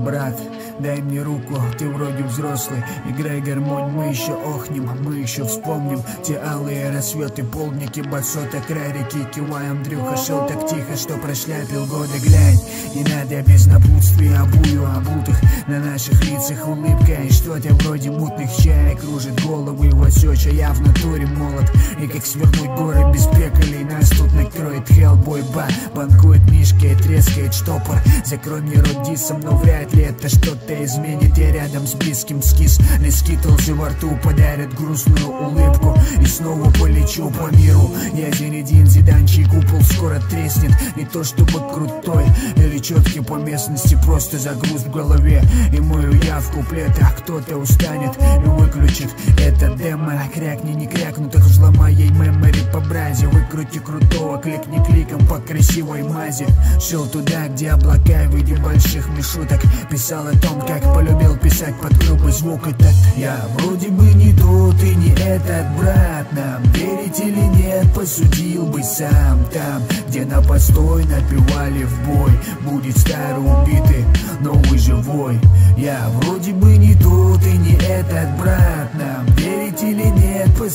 Брат, дай мне руку, ты вроде взрослый. Играй гармонь, мы еще охнем, мы еще вспомним Те алые рассветы, полдники, басота, край реки Кивай, Андрюха, шел так тихо, что прошляпил годы, глянь Не надо без напутствия, обую обутых На наших лицах. Улыбка и что-то вроде мутных чаек Кружит головы в осеча, я в натуре молод. И как свернуть горы без пекалей, нас тут накроет Хеллбой, ба Банкует мишка и трескает штопор Закрой мне рот дисом, но вряд ли это что-то изменит. Я рядом с близким скис Не скитлзы во рту подарят грустную улыбку. И снова полечу по миру. Я Зенедин, Зиданчий купол скоро треснет. Не то чтобы крутой или четкий по местности Просто загруз в голове. И мою я в куплетах Кто-то устанет и выключит это демо. Крякни, не крякну, так взломай ей мемори по бразе. Выкрути крутого, кликни кликом по красивой мазе. Шел туда, где облака в виде больших мешуток Писал о том, как полюбил писать под грубый звук. Это я вроде бы не тот и не этот брат. Нам верить или нет, посудил бы сам Там, где на постой напевали в бой. Будет старый убитый, новый живой. Я вроде бы не тот и не этот брат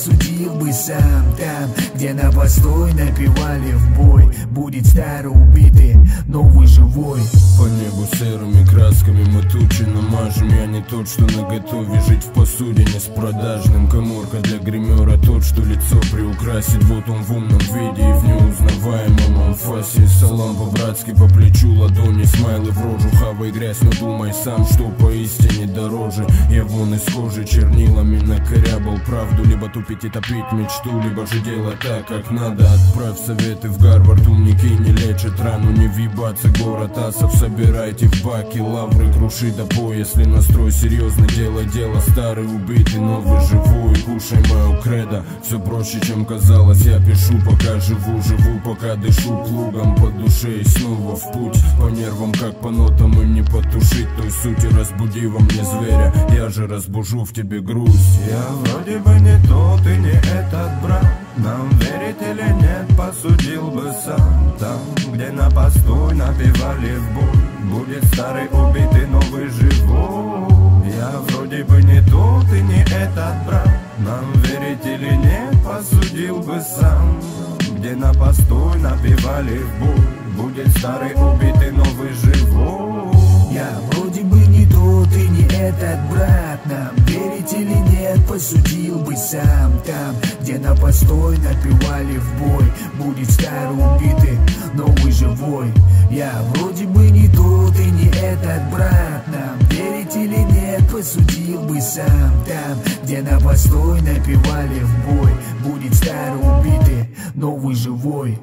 нет, посудил бы сам Там, где на постой напевали в бой. Будет старый убитый, новый живой. По небу серыми красками мы тучи намажем. Я не тот, что на готове жить в посудине с продажным. Коморка для гримера тот, что лицо приукрасит. Вот он в умном виде и в неузнаваемом анфасе Салам по-братски по плечу ладони Смайлы в рожу, хавай грязь, но думай сам, что поистине дороже. Я вон из кожи чернилами накорябал правду Либо тупить и топить мечту, либо же делать так, как надо. Отправь советы в Гарвард, умники не лечат рану Не въебаться город асов, собирайте в баки Лавры круши до поя, если настрой серьезный Делай дело, старый убитый, новый живой Кушай мою кредо, все проще, чем казалось Я пишу, пока живу, живу, пока дышу Плугом по душе и снова в путь. По нервам, как по нотам, и не потушить Той сути, разбуди во мне зверя. Я же разбужу в тебе грусть. Я вроде бы не тот и не этот брат. Нам верить или нет, посудил бы сам где на постой напевали в бой. Будет старый убитый, новый живой. Я вроде бы не тот и не этот брат. Нам верить или нет, посудил бы сам. Где на постой напевали в бой. Будет старый убитый, новый живой. Я вроде бы не тот и не этот брат. Нам верить или нет, посудил бы сам Там, где на постой напевали в бой. Будет старый убитый, новый нет, посудил бы сам Там, где на постой напевали в бой. Будет старый убитый, новый живой